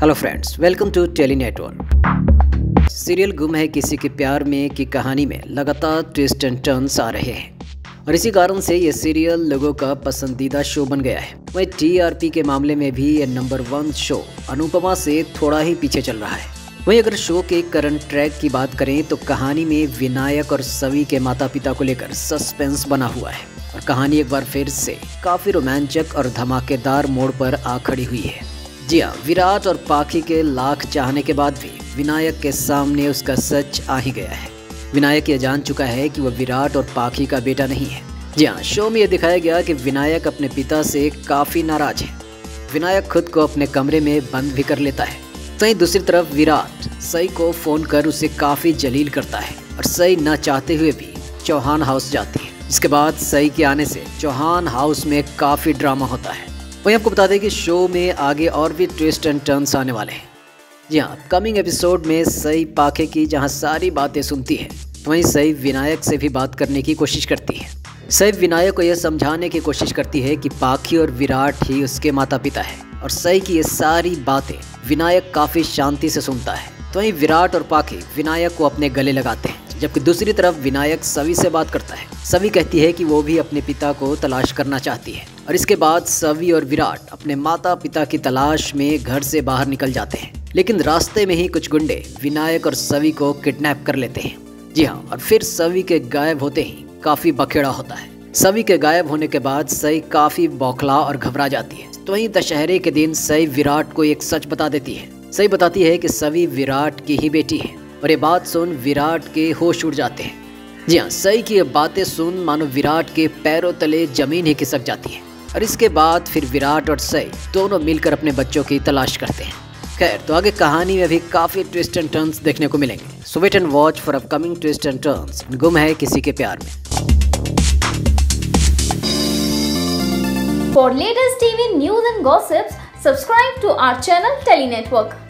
Hello friends welcome to tele network serial Ghum Hai Kisi के प्यार में की कहानी में। लगातार ट्विस्ट एंड टर्न्स आ रहे हैं। और इसी कारण से ये सीरियल लोगों का पसंदीदा शो बन गया है। वही टीआरपी के मामले में भी ये नंबर वन शो अनुपमा से थोड़ा ही पीछे चल रहा है। वहीं अगर शो के करंट ट्रैक की बात करें तो कहानी में विनायक और सवी के माता पिता को लेकर सस्पेंस बना हुआ है। और कहानी एक बार फिर से काफ़ी रोमांचक और धमाकेदार मोड़ पर आ खड़ी हुई है। जी हाँ विराट और पाखी के लाख चाहने के बाद भी विनायक के सामने उसका सच आ ही गया है। विनायक यह जान चुका है कि वह विराट और पाखी का बेटा नहीं है। जी हाँ शो में यह दिखाया गया कि विनायक अपने पिता से काफ़ी नाराज़ है। विनायक खुद को अपने कमरे में बंद भी कर लेता है। वहीं दूसरी तरफ़ विराट, सई को फ़ोन कर उसे काफ़ी जलील करता है और सई न चाहते हुए भी चौहान हाउस जाती है। इसके बाद सई के आने से चौहान हाउस में काफ़ी ड्रामा होता है। वहीं आपको बता दें कि शो में आगे और भी ट्विस्ट एंड टर्न्स आने वाले हैं। जी हाँ कमिंग एपिसोड में सई पाखे की जहाँ सारी बातें सुनती है, वहीं सई विनायक से भी बात करने की कोशिश करती है। सई विनायक को यह समझाने की कोशिश करती है कि पाखी और विराट ही उसके माता पिता है, और सई की ये सारी बातें विनायक काफ़ी शांति से सुनता है। तो वहीं विराट और पाखी विनायक को अपने गले लगाते हैं। जबकि दूसरी तरफ़ विनायक सभी से बात करता है। सभी कहती है कि वो भी अपने पिता को तलाश करना चाहती है और इसके बाद सवी और विराट अपने माता पिता की तलाश में घर से बाहर निकल जाते हैं। लेकिन रास्ते में ही कुछ गुंडे विनायक और सवी को किडनैप कर लेते हैं। जी हाँ और फिर सवी के गायब होते ही काफ़ी बखेड़ा होता है। सवी के गायब होने के बाद सई काफ़ी बौखला और घबरा जाती है। तो वहीं दशहरे के दिन सई विराट को एक सच बता देती है। सही बताती है कि सवी विराट की ही बेटी है। और ये बात सुन विराट के होश उड़ जाते हैं। जी हाँ सही की बातें सुन मानो विराट के पैरों तले ज़मीन ही खिसक जाती है। और इसके बाद फिर विराट और सई दोनों मिलकर अपने बच्चों की तलाश करते हैं। खैर तो आगे कहानी में भी काफ़ी ट्विस्ट एंड टर्न्स देखने को मिलेंगे। So wait and watch for upcoming twist and turns Ghum Hai Kisi के प्यार में। For latest TV news and gossips, subscribe to our channel Telenetwork.